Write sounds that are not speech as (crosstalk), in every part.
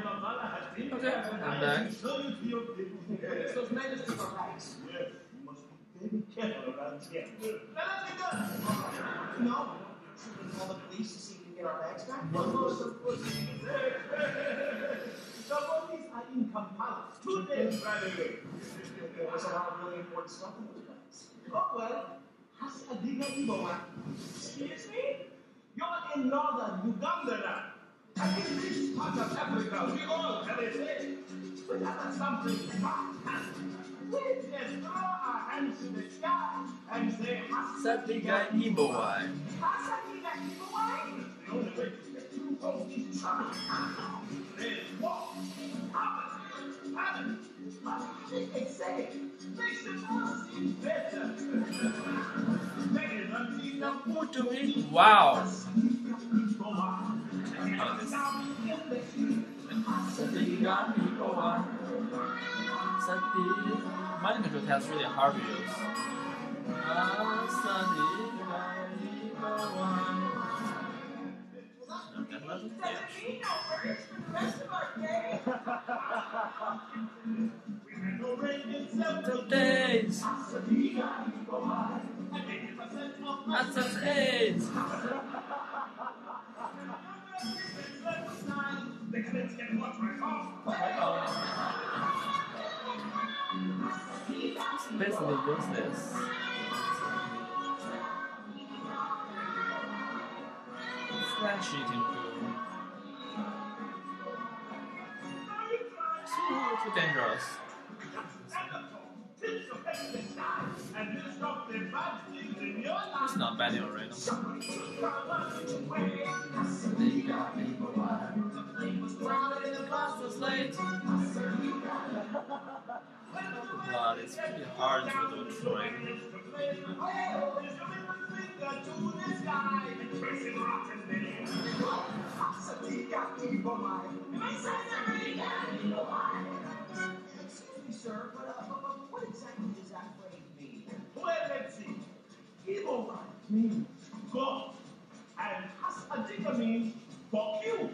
Okay, I'm back. Those medicines are right. Very careful around here. No. Should we call the police to see if we can get our bags back? Of course, of course. The police are in Kampala. Two days right away. There's a lot of really important stuff in those bags. Oh, well. Has a digger Ibowa. Excuse me? You're in northern Uganda now. And in this part of Africa, we all have a say. Something fantastic. We just throw our hands the sky and say, Satiga Iboai. Has a? The only way to get through all these troubles. Opposite, pattern. But they say, makes it all seem better. The? Wow. Mind control test really hard to use. Ah, Satiga Iboai. That Basically. Slash you can do. Too, too dangerous. It's not bad already. But it's pretty hard to do train. Excuse me, sir, but, uh, but, but what exactly does that phrase mean? Well, let's see. Eebowai means God, and Hasa Diga means fuck you.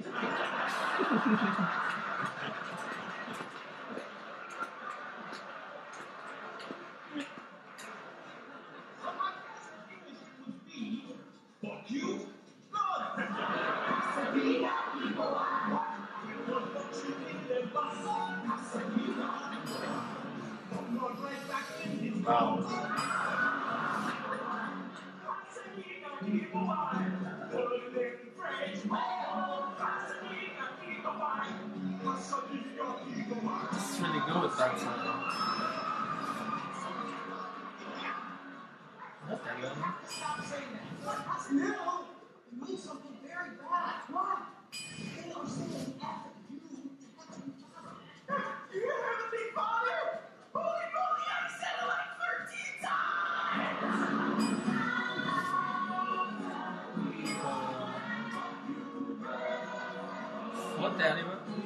Stop saying that. What? That's no. It means something very bad. What? They are saying F you to Heavenly Father. You heavenly father? Holy moly, I said it like 13 times! What the animal?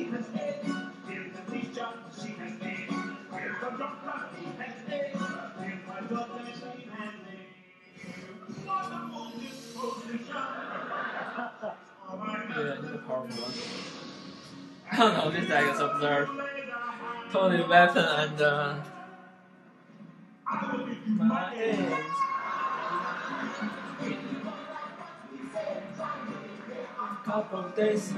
she has Yeah, I need a one. Oh no, this deck is absurd. Totally weapon and uh, I my. Couple days.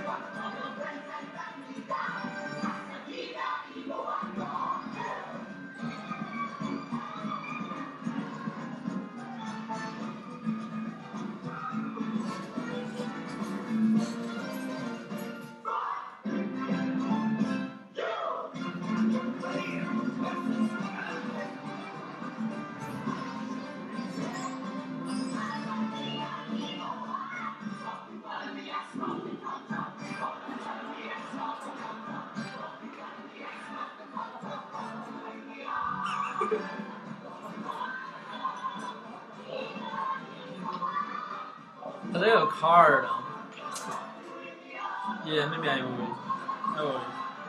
They have a card. Yeah, maybe I will. Will.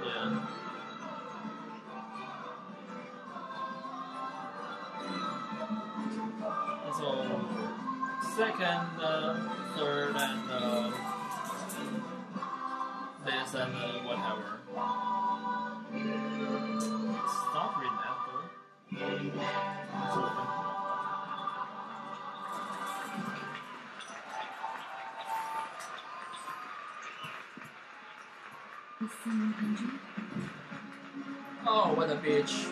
Yeah. So second, uh, third, and uh, this and uh, whatever. Oh, what a bitch.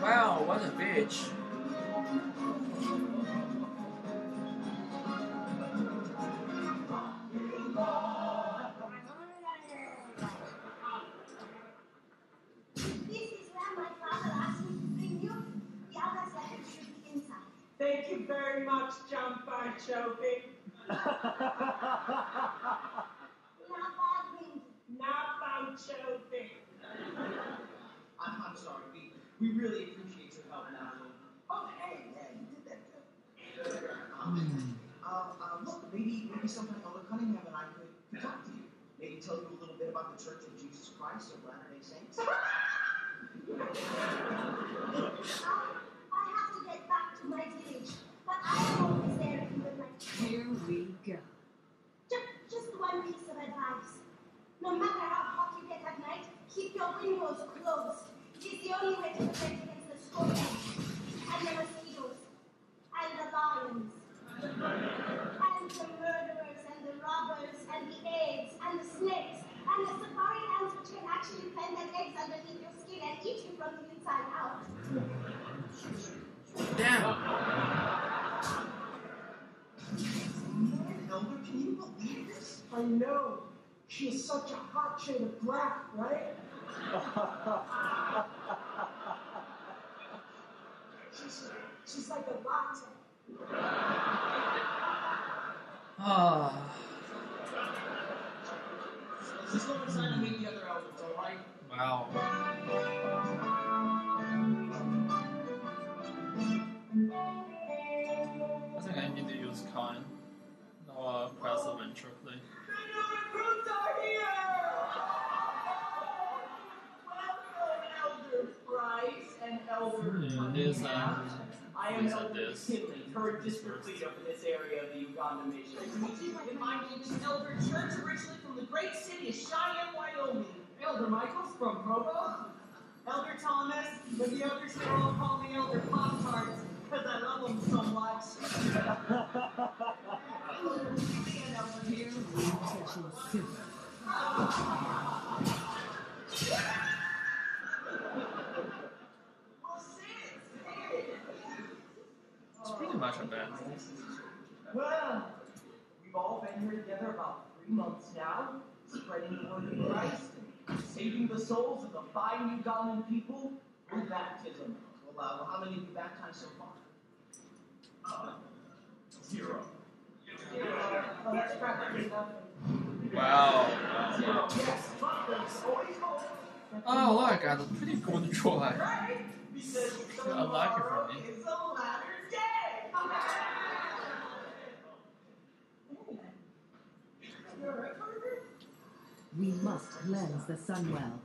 Wow, what a bitch. It is the only way against the scorpions, and the mosquitoes, and the lions, and the murderers, and the robbers, and the eggs, and the snakes, and the safari ants which can actually plant their eggs underneath your skin and eat you from the inside out. Damn. Man, can you believe this? I know. She is such a hot shade of black, right? (laughs) she's, she's like a latte. Ah, Just go inside and meet the other elders, all right? wow. I think I need to use coin. No, uh, press the ventricularly. This Cunningham. and I am this Elder this. Kinley, current district leader for this area of the Uganda mission. And my name is Elder Church, originally from the great city of Cheyenne, Wyoming. Elder Michaels from Provo. Elder Thomas, but the elders here all call me Elder Pop Tarts because I love them so much. (laughs) (laughs) Here we (laughs) touching soup. Much a bad. Well, we've all been here together about three months now, spreading the word of Christ and saving the souls of the five Ugandan people through baptism. Well, uh, how many of you baptized so far? Uh, zero. Well, that's practically nothing. Wow. Zero, yes, but there's always hope. Oh, look, I got a pretty good try. I like it for tomorrow me. is a latter day. You alright, Carter? We must cleanse the sun well. I'm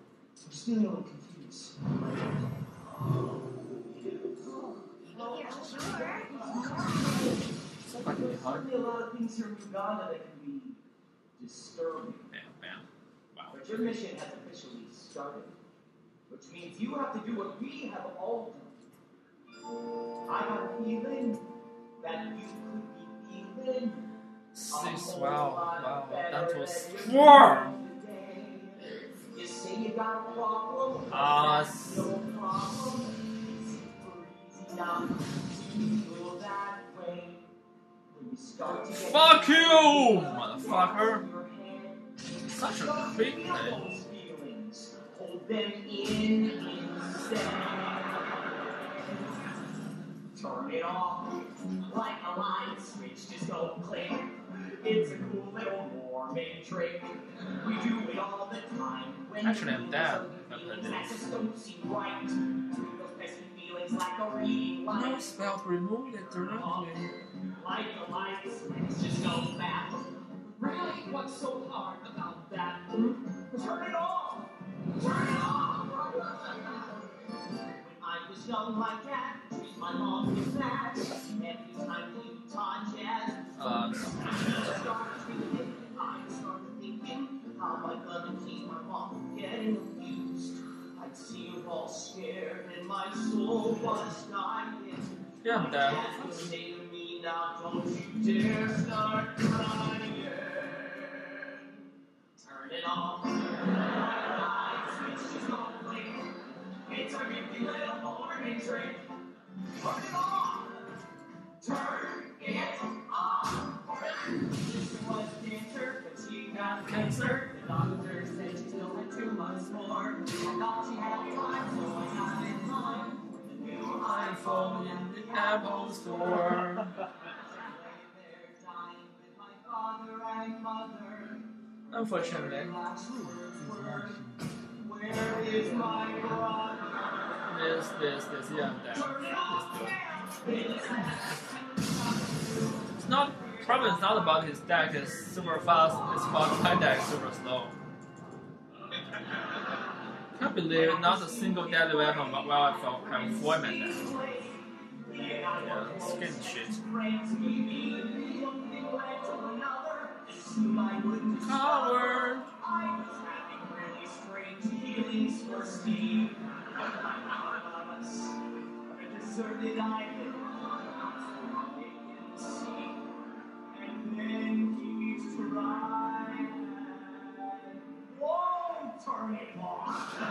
just feeling a little confused. There's certainly a lot of things here in Uganda that can be disturbing. Bam, bam. Wow. But your mission has officially started, which means you have to do what we have all done. I have a feeling that you could be Six. whole Wow. Wow. That was than four. You say you got a problem? Ah, no problem. Super easy now to feel that way. When you start to Fuck you, motherfucker. Such a Don't creep, man. feelings. Hold them in instead. Turn it off. Like a light switch, just go click. It's a cool little Mormon trick. We do it all the time. When Actually, I'm we dead feel after feelings this. that just don't seem right. Those pesky feelings like a reading No light. spell to remove it directly. Light the lights, let's just go back. Really? What's so hard about that? Turn it off! Turn it off! Was my mom that. Every time you taught jazz, Uh, I started thinking, I started thinking, how am I gonna keep my mom from getting abused? I'd see her all scared, and my soul was dying. yeah, that. dad would say to me, now don't you dare start crying. Turn it off. Switches don't blink. It's a nifty little morning drink. Oh, Turn it off. Turn it cancer, but she got cancer. The doctor said two months more. I thought she had the new iPhone in the Apple Store. Unfortunately, Where is my brother? This, this, this, yeah, that. This. It's not problem is not about his deck is super fast, it's about my deck super slow. Can't believe not a single deadly weapon while I felt have four my deck. Yeah, skin shit. Coward! I was having really strange feelings for Steve. A deserted island. And then he tried. Whoa, turn it off.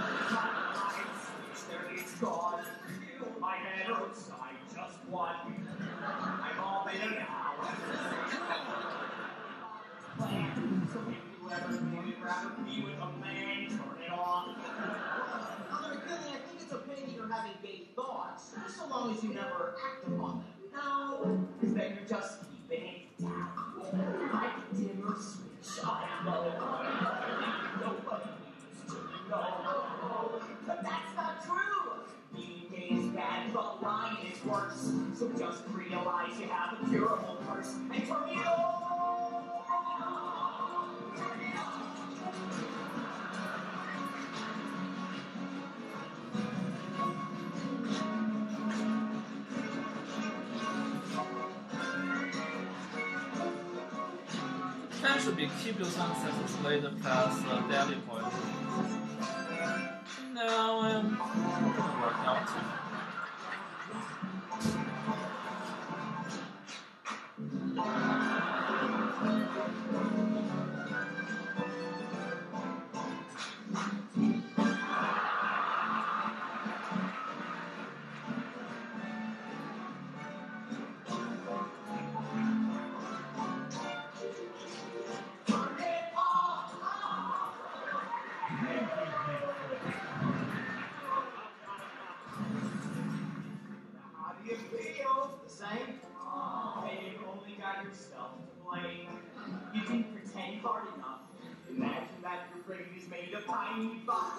Never act upon them. No, because then you're just keeping it down. Like a dimmer switch, I know nobody needs to know. But that's not true. Being gay is bad, but lying is worse. So just realize you have Keep your son the past uh, daily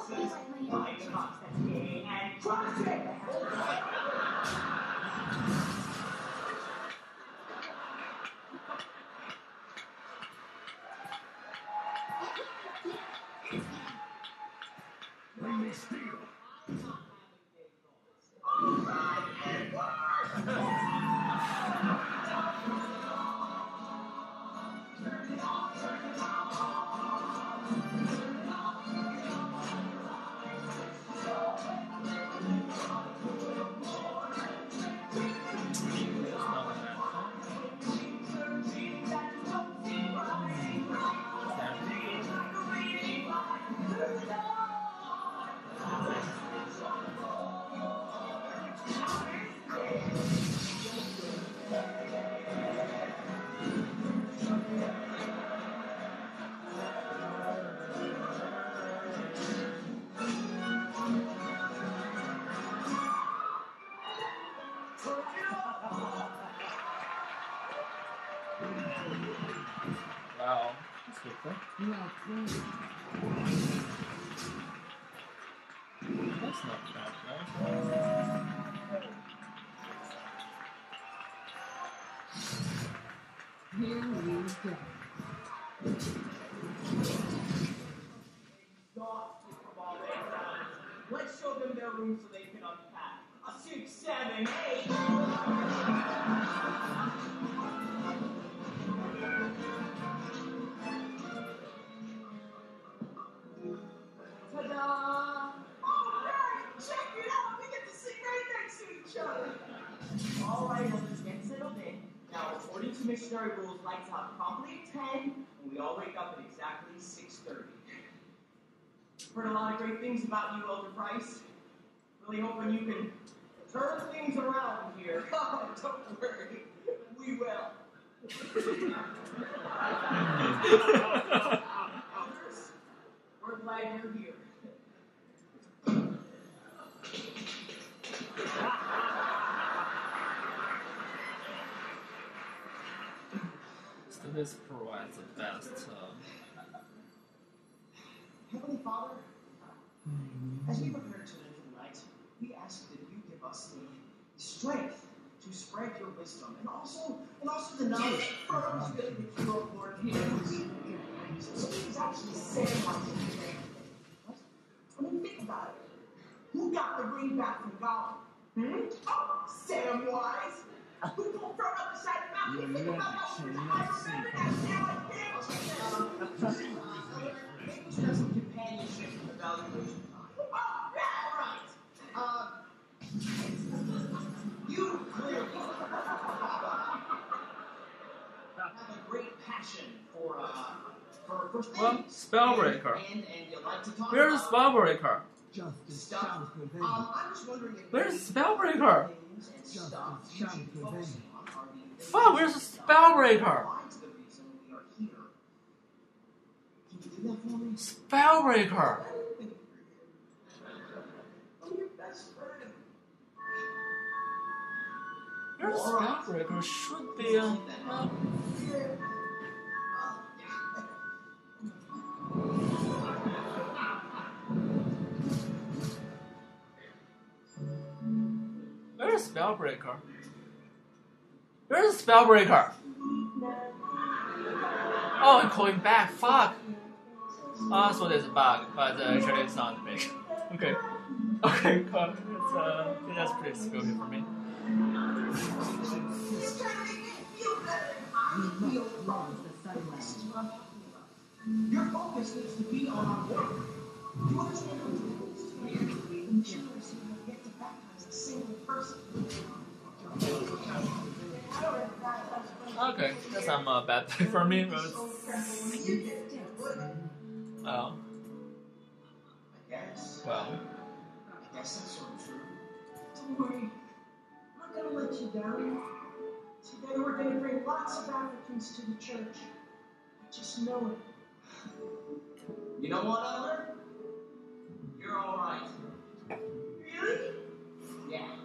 that's gay and trust Missionary rules, lights out promptly at 10, and we all wake up at exactly 6.30. Heard a lot of great things about you, Elder Price. Really hoping you can turn things around here. Oh, (laughs) don't worry. We will. (laughs) Elders, we're glad you're here. This provides the best. Uh, Heavenly Father, as we prepare to live the night, we ask that you give us the strength to spread your wisdom and also and also the knowledge for others who live with you, O Lord. Go. So he's actually today. What? I mean, think about it. Who got the ring back from Gollum? Hmm? Oh, Samwise. Who pulled from up the side of the mountain? Think about how we I remember that now I think. Maybe we should have some companionship in the evaluation. Oh, yeah, right. Uh, you clearly have a great passion for uh for first Well. Spellbreaker. And, and you like to talk where's Spellbreaker? Justice stuff. shall prevail. I'm just Where's Spellbreaker? Things and Justice stuff shall you should prevail. focus on are the Fuck, where's Spellbreaker? the reason we are here. Can you do that for me? Spellbreaker. Your best friend. Spellbreaker? Should be. Uh, uh, where's Spellbreaker? Where's Spellbreaker? Oh, I'm calling back. Fuck. Ah, so there's a bug, but uh, actually it's not big. (laughs) Okay. Okay, cool. It's, uh, that's pretty spooky for me. The. Your focus needs to be on our work. You understand single person. Okay, that's some uh, bad thing for me, but oh, I guess. well. That's sort of true. Don't worry. I'm not gonna let you down. Together we're gonna bring lots of Africans to the church. I just know it. You know what, Elder? You're alright. Really? Yeah.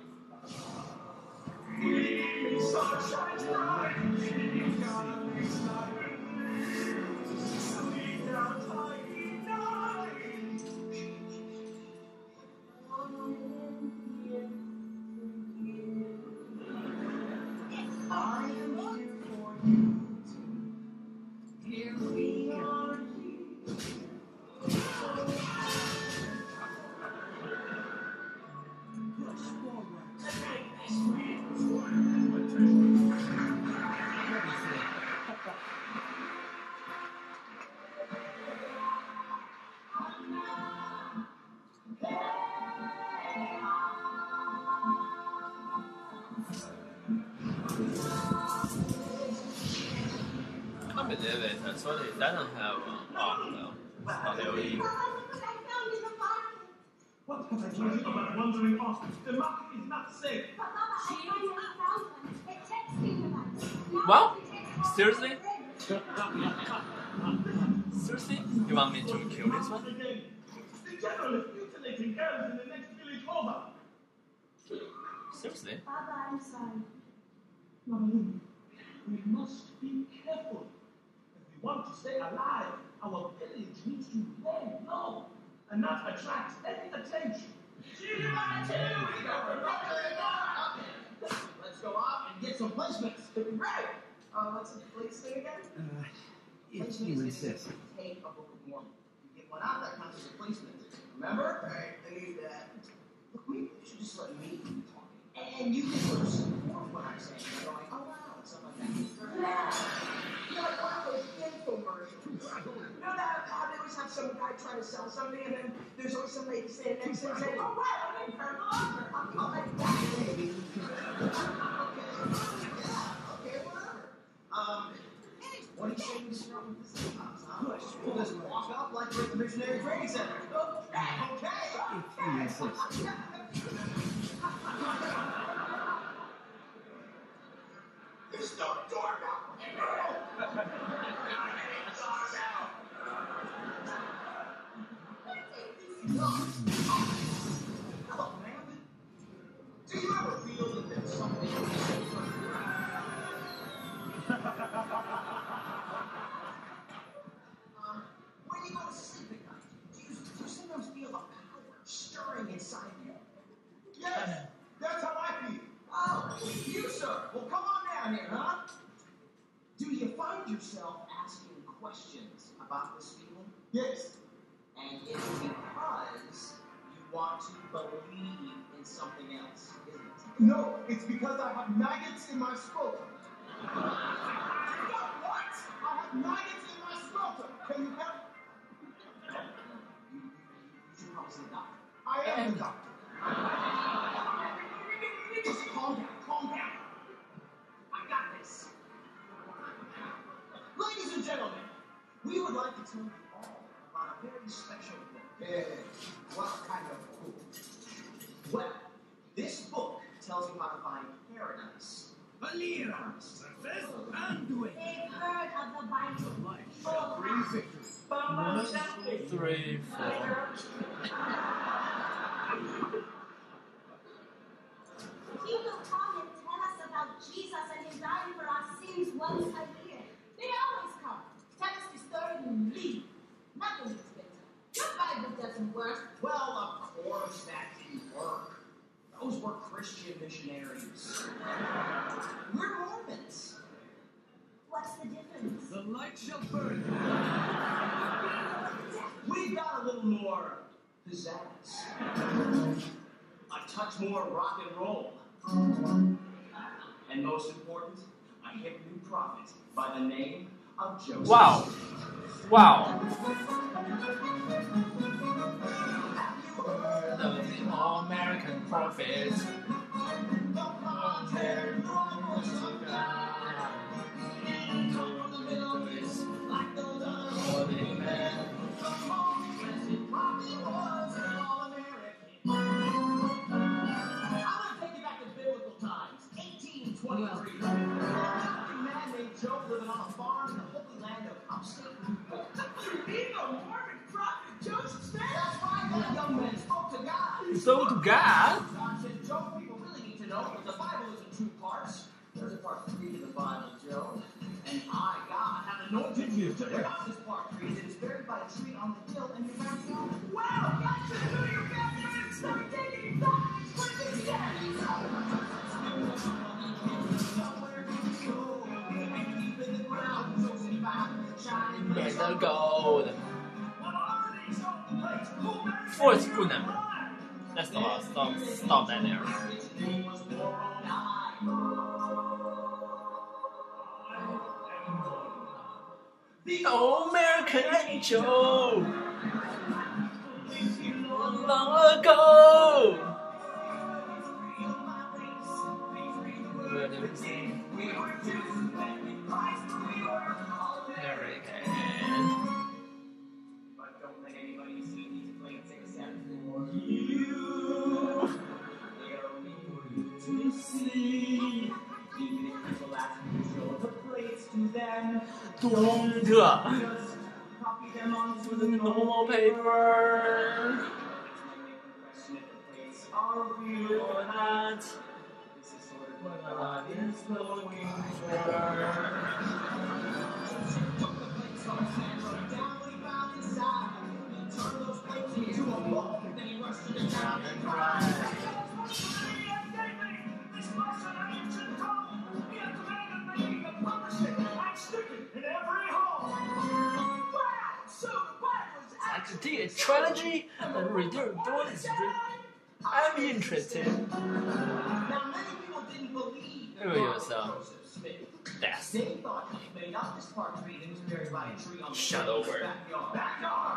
It. Doesn't have uh, off though. Oh, there. What I found in the market. What have I told you about wandering ostriches? The market is not safe. But Mama, I finally found one. It takes me a month. Well, seriously? Seriously? You want me to kill this one? The general is mutilating girls in the next village over. Seriously? Baba, I'm sorry. Madeline, we must be careful. If we want to stay alive, our village needs to lay low and not attract any attention. We go to the gun! Let's go off and get some placements. Right. Uh, what's the place thing again? Uh, if Placement you is insist. Take a Book of Mormon. You get one out, that counts as a placement. Remember? Right. I need that. Look, maybe you should just let me do the talking. And you can sort of support what I'm saying. You're going, oh wow, and stuff like that. You know, like one of those infomercials. You know that how they always have some guy trying to sell something, and then there's always some lady standing next to him saying, "Oh wow, I'm in Colonel Offer. I'm not like that." Okay, okay, whatever. Um, what do you say we start with this huh? We'll just walk up like we're at the Missionary Training Center. Okay. You insist. There's no doorbell. Yes, And it's because you want to believe in something else, isn't it? no, it's because I have maggots in my scrotum. You got what? I have maggots in my scrotum. Can you help? You, you, you should probably see a doctor. I am the doctor. They've heard of the Bible. Bring victory. One, two, three, four. People come and tell us about Jesus and his dying for our sins once a year. They always come. Tell us the story and leave. Nothing is better. Your Bible doesn't work. Well, of course that didn't work. Those were Christian missionaries. We're Mormons. What's the difference? The light shall burn. We've got a little more pizzazz. A touch more rock and roll. And most important, a hip new prophet by the name of Joseph. Wow. Wow. The All-American Prophet. Joe living on a farm in the holy land of upstate New York. Being a Mormon prophet, Joseph Smith. That's right, that young man spoke to God. So to God. God said, Joe, people really need to know that the Bible is in two parts. There's a part three to the Bible, Joe. And I, God, have anointed you to bring out the gold. Fourth good number. Let's stop. Stop. Stop that there. The All-American Angel. Long ago. Don't copy them onto normal paper. Real Or not. This is What looking for. Up this part tree that was buried by a tree on the Shut Smith's over. backyard. Backyard.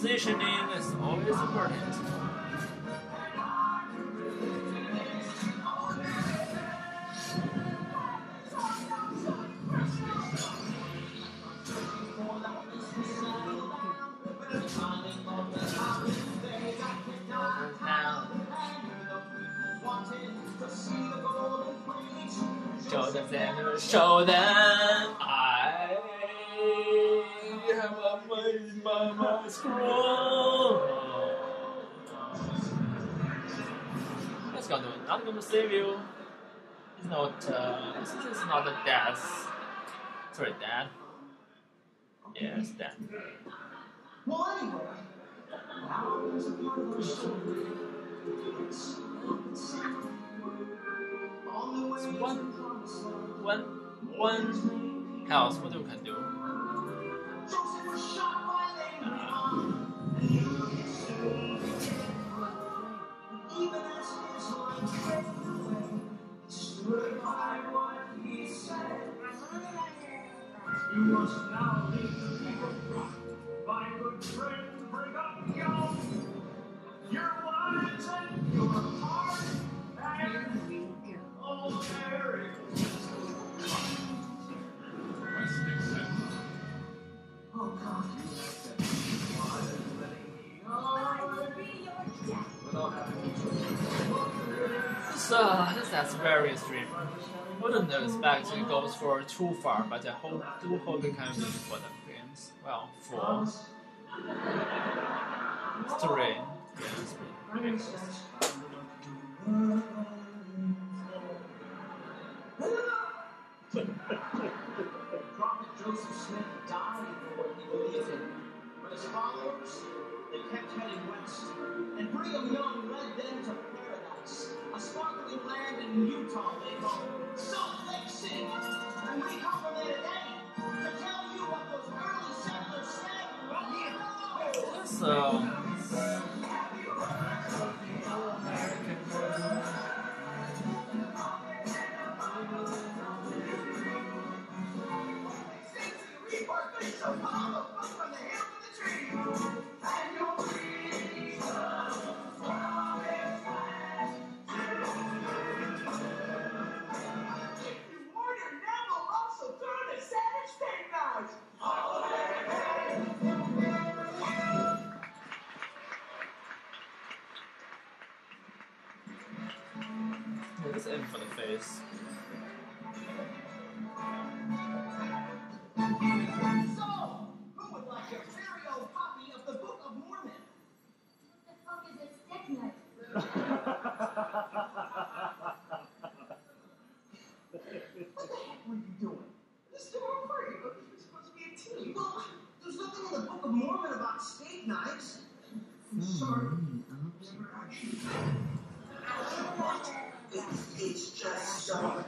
Positioning is always important. Scroll. Let's go. No, not gonna save you. It's not. Uh, this is not a death. Sorry, dad. Yes, dad. Well, anyway, now there's a part of our story. On the way to What? the. One, one house. What you can do? Joseph was shot You must now leave the people. My good friend, bring up your death. So this that's very extreme. Wouldn't expect it goes for too far, but I hope do hope it can be for the games. Well, for (laughs) three. Yes, Prophet Joseph Smith died for what he believed in. But his followers, they kept heading west. And Brigham Young led them to paradise, sparkling land in Utah they call Salt Lake City. And we come from today to tell you what those early settlers said. So Well, there's nothing in the Book of Mormon about steak knives. Sorry. Never actually. It's, it's just so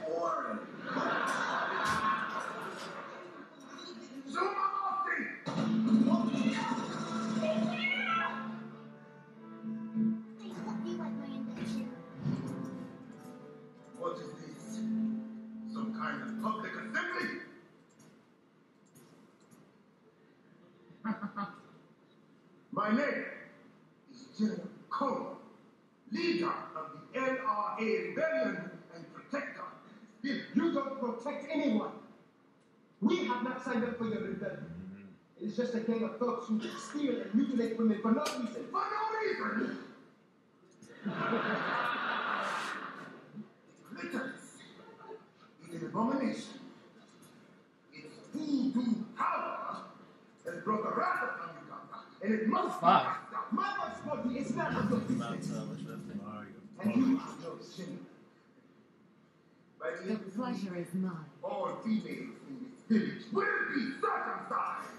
the The end of the pleasure is mine. all females in this village will be circumcised.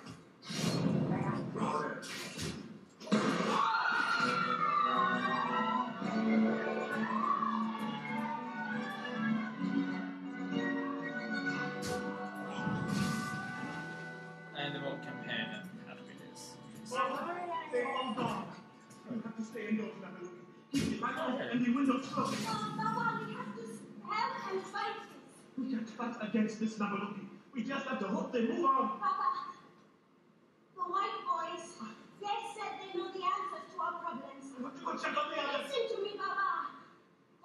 And Animal companion happiness. Stay on guard. You have to stay indoors, Nabulungi. Keep the light on and the windows closed. Oh, Baba, we have to help and fight this. We can't fight against this, Nabulungi. We just have to hope they move on. Papa, the white boys, they said they know the answers to our problems. Why don't you go check on the others? Listen to me, Baba.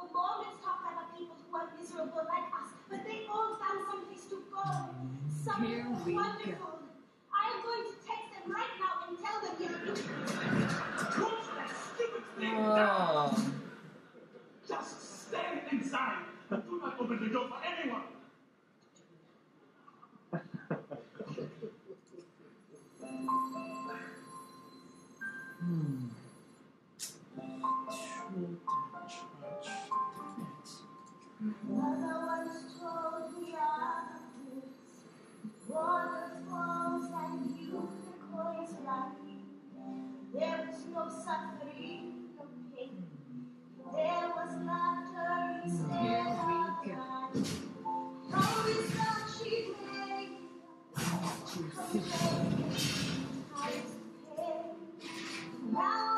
The Mormons talk about people who are miserable like us, but they all found someplace to go. Here Somewhere we wonderful. I am going to text them right now and tell them you're Put that stupid thing down. Oh. Just stand inside. and Do not open the door for anyone. No suffering, no pain. There was laughter instead of crying. How is that she made? Now I know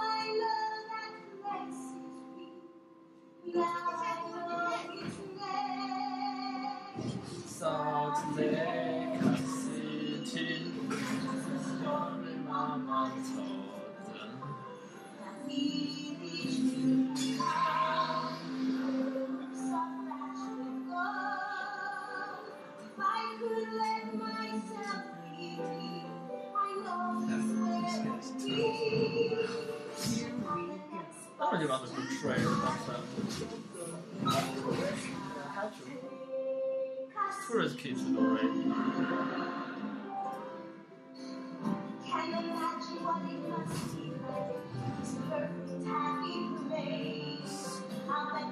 Tourist kids would already. Can imagine what it must be like. This perfect place. That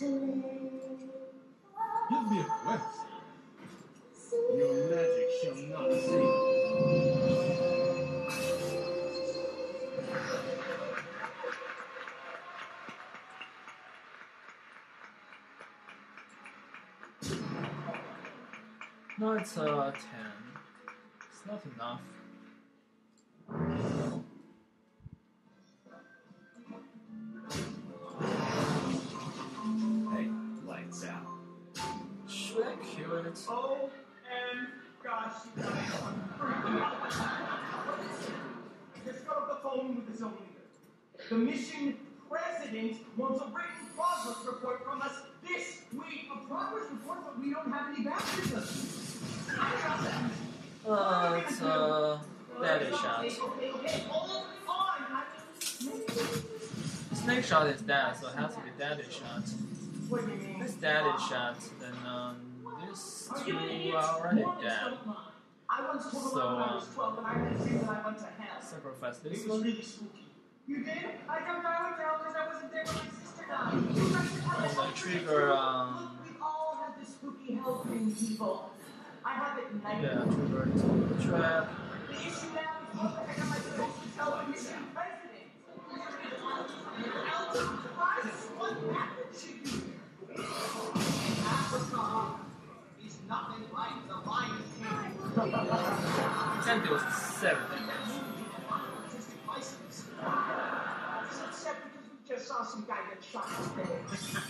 Give me a quest. Your magic shall not save. No, it's uh, 10. It's not enough. I had a dream that I went to hell. Sacrifice this one. You did? I out of hell because I wasn't there when my sister died. You guys have And that I trigger, um, Look, we all have this spooky hell thing, people. I have it in night. Yeah, trigger into the trap. The issue now is what the heck am I supposed to tell the mission Ten seven. Except because we just saw some guy get shot the mission.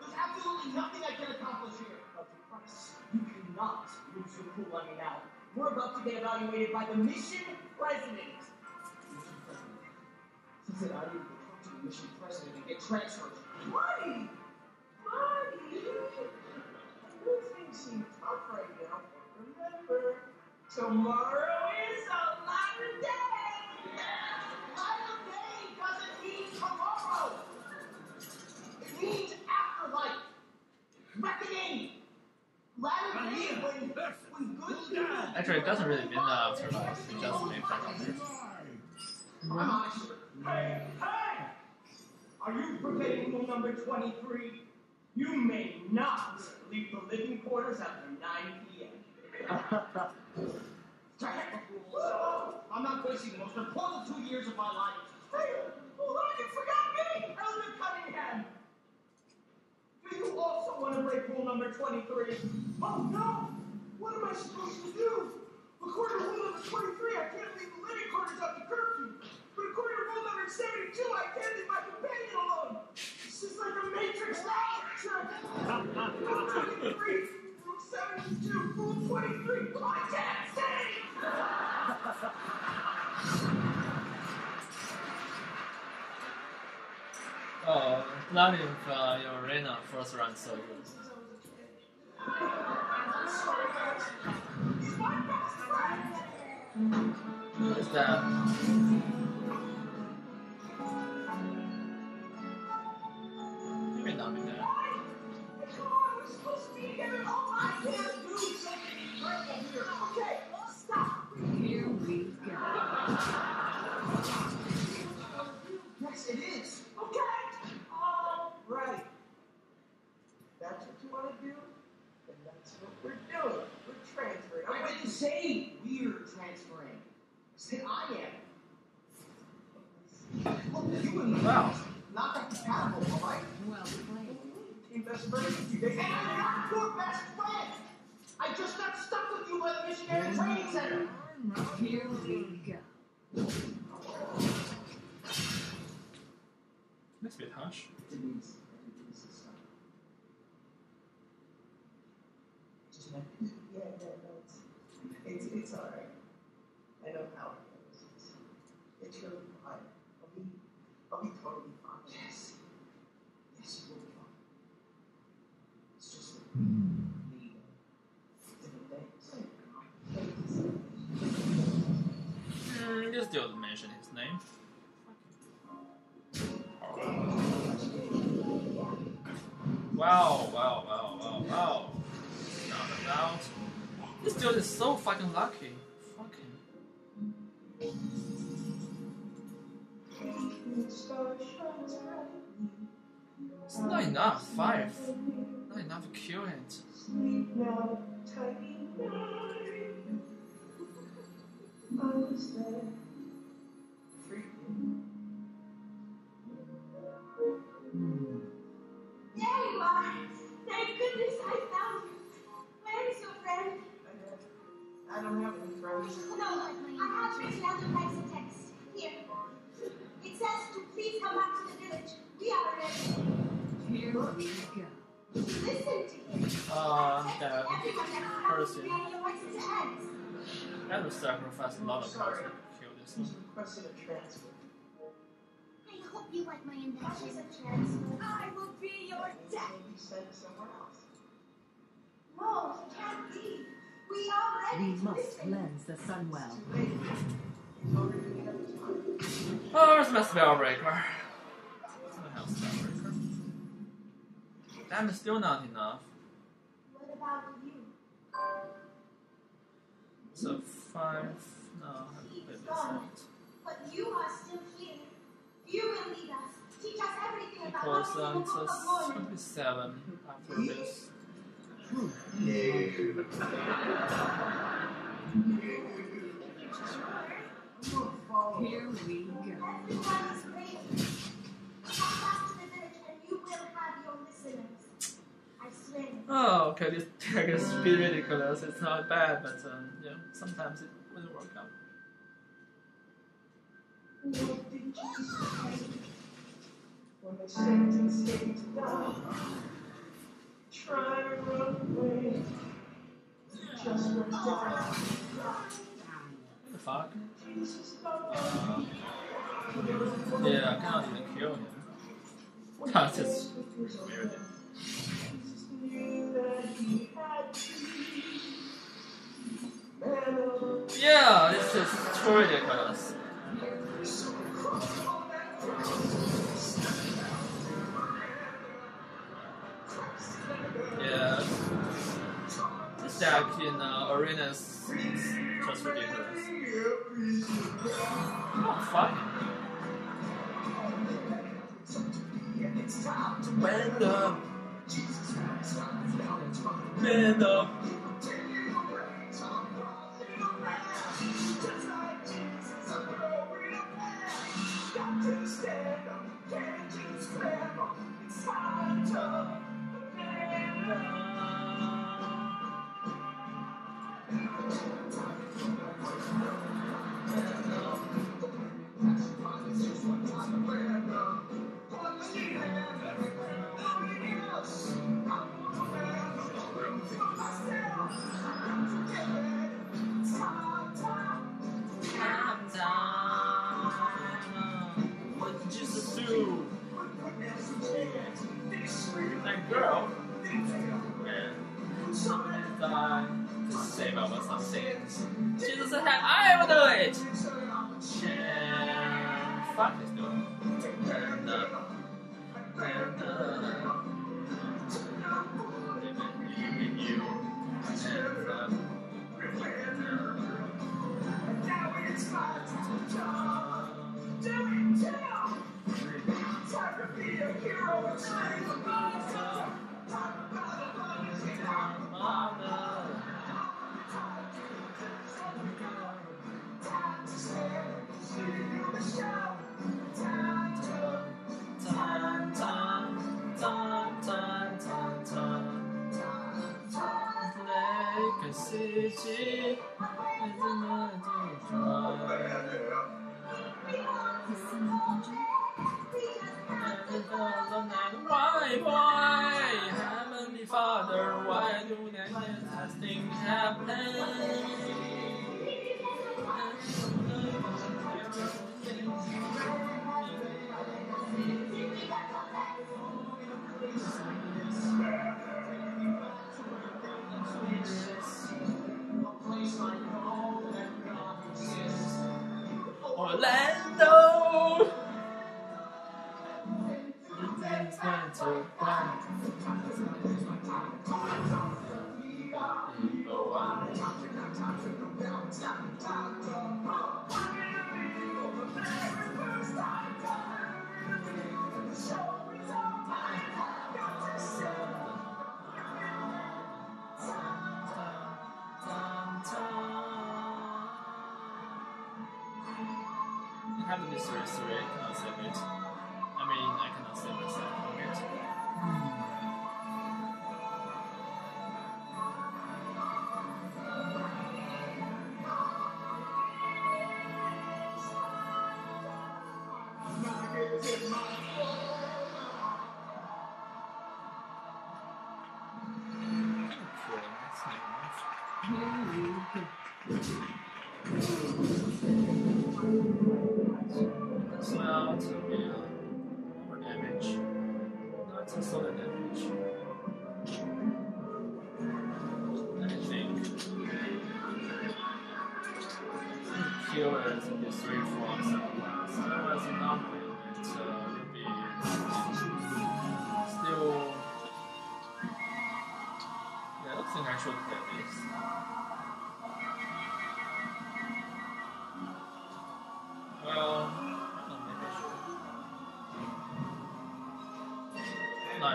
There's absolutely nothing I can accomplish here. But Christ, you cannot lose your cool on me now. We're about to get evaluated by the mission president. Since it out, you can talk to the mission president and get transferred. Things seem tough right now. Remember, tomorrow is a lighter day! Lighter day doesn't mean tomorrow! It means afterlife! Reckoning! Actually, it doesn't really mean that afterlife. It just means hey! Are you preparing rule number 23? You may not leave the living quarters after 9 p.m. (laughs) Technical rules. I'm not wasting the most important two years of my life. Hey, hold on, you forgot me! Elder Cunningham! Do you also want to break rule number 23? Oh no! What am I supposed to do? According to rule number 23, I can't leave the living quarters Oh, if uh, your arena first run so good. What's that? Just don't mention his name. Wow, wow, wow, wow, wow. Not about. This dude is so fucking lucky. Fucking. It's not enough. Five. Not enough to kill it. There you are. Thank goodness I found you. Where is your friend? I don't have any friends. No, I have of text. Here. It says to please come to the village. We are ready. Here uh, That sacrifice a lot of person to kill this one you like my invention. I will be your death. Maybe send somewhere else. No, can't be. We are We to must listen. cleanse the Sunwell. Too late. He's already made up his mind. Oh, where's my spellbreaker? What the hell, spellbreaker? Damn, it's still not enough. What about you? So five. No, I have to He's this out. But you are still here. You will lead us. Teach us everything about Equals what um, the Book of Mormon. twenty-seven after this. Here we go. Everyone is ready. To the village and you will have your listeners. I swear. Oh, okay, this tag is pretty ridiculous. It's not bad, but um, yeah, sometimes it wouldn't work out. Did to die? Try to run away. The fuck? Yeah, I cannot even kill him. That's just weird. Yeah, this is ridiculous. This in uh, arenas is just ridiculous. Oh, fuck. Man up. Man up. Jesus said, I will do it! Fuck this dude. Uh, and, uh, and you. And, uh, City, why, Orlando! It's going to It had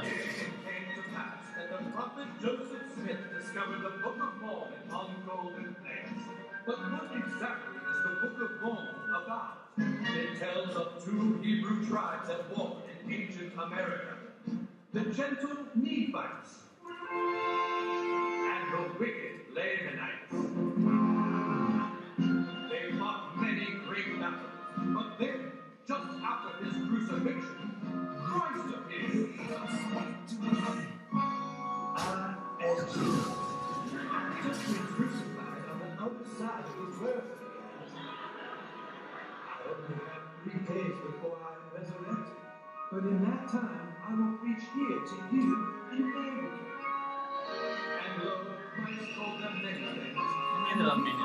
It came to pass that the prophet Joseph Smith discovered the Book of Mormon on golden plates. But what exactly is the Book of Mormon about? It tells of two Hebrew tribes at war in ancient America. A minute.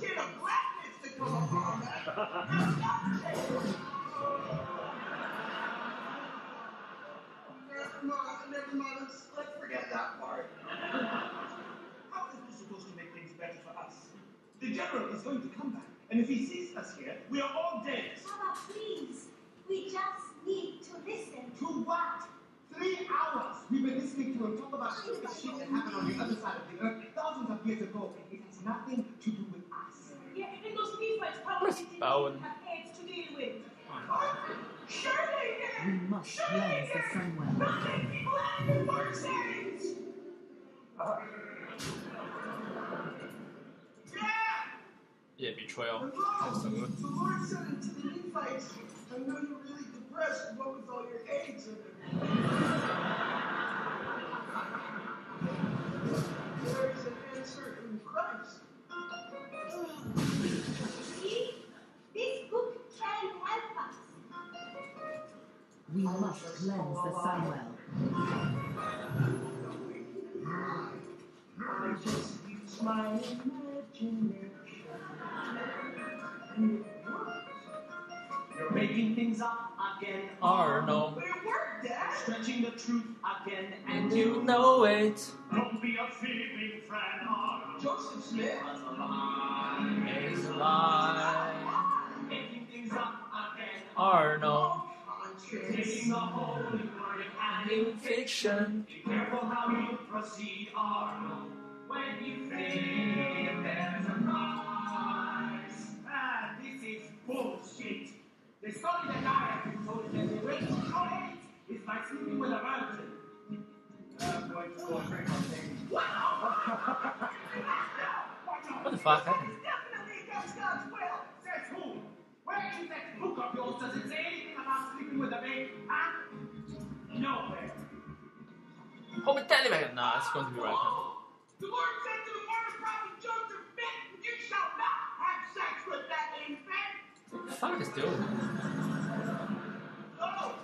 Skin of blackness to come upon them. Never mind, let's forget that part. How is this supposed to make things better for us? The general is going to come back, and if he sees us here, we are all dead. Papa, please. We just need to listen. To what? Three hours we've been listening to him talk about stupid shit that happened on the other side of the earth thousands of years ago, it has nothing to do they We must Sure cleanse they the. Sunwell. Not many people have worse names. Yeah. Yeah, betrayal. That's so good. the Lord said unto the Nephites, I know you're really depressed. What with all your eggs and There is an answer in Christ. We must cleanse the Sunwell. I just use my imagination. And it works. You're making things up again, Arnold. But it worked, Dad. Stretching the truth again, and And you you know it. Don't be a thieving friend, Arnold. Joseph Smith. was a lie. It's a lie. Making things up again, Arnold. Taking the holy word and In fiction. Be careful how you proceed, Arnold. When you think there's a prize. Ah, this is bullshit. The story that I have been told is that the way to is by sleeping with a virgin. I'm going to go and drink something. What the fuck happened? Definitely against God's will. Says who? Where in that book of yours does it say Hope tell him. Nah, it's going to be right now. The Lord said to the former prophet Joseph You shall not have sex with that infant. What the fuck is doing? No.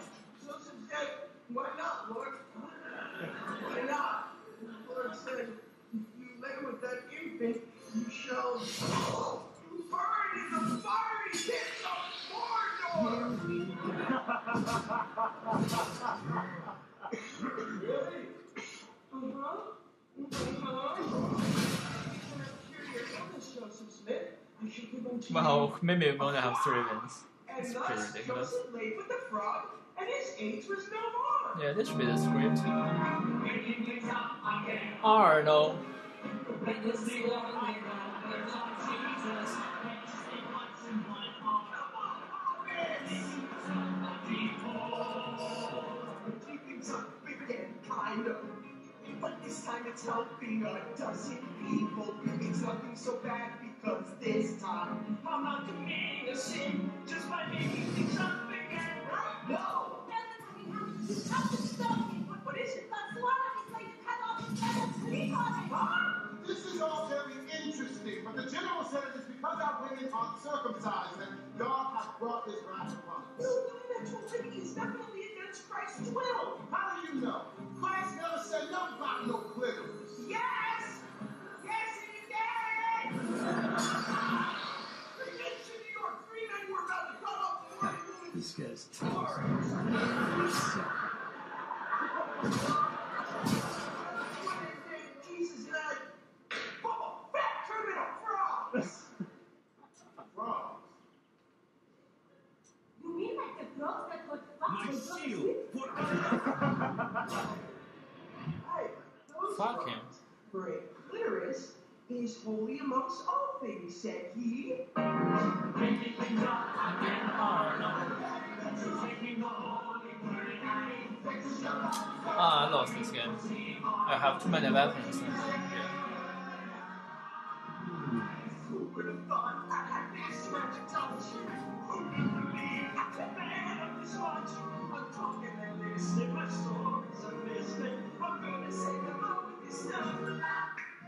Joseph said, Why not, Lord? Why not? The Lord said, if you lay with that infant, you shall burn in the fiery pits of Mordor! (laughs) shall give unto Wow, you maybe we're gonna have three wins. It's pretty ridiculous. Joseph laid with the frog, and his age was no more. Yeah, this should be the script. Arnold. Keeping's a big and kind of. But this time it's helping a dozen people. It's nothing so bad because this time I'm not committing a sin just by making things up again. No! What is it? This is all very interesting, but the general said it is because our women are circumcised that God has brought this wrath upon us. No, that Trinity is definitely against Christ's will. All things, said he. Ah, I lost this game. I have too many weapons. Yeah. Who would have thought I had this magic touch? Who would believe I could man up this much? I'm talking and listening, my stories are listening. I'm gonna say hello with this stuff.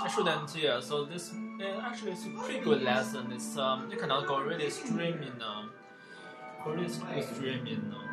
I shouldn't, yeah. So this uh, actually is a pretty good lesson. It's um, you cannot go really streaming um, really streaming um.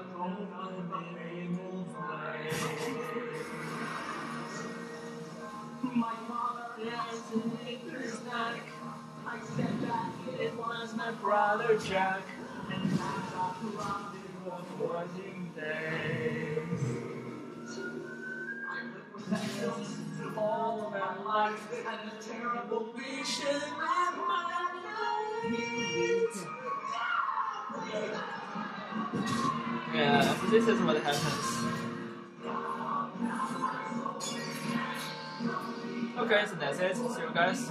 My. I it was my brother Jack. And I got rounded of wedding days. I lived with that all my life and the terrible vision this is what happens. Okay, so that's it. See you guys.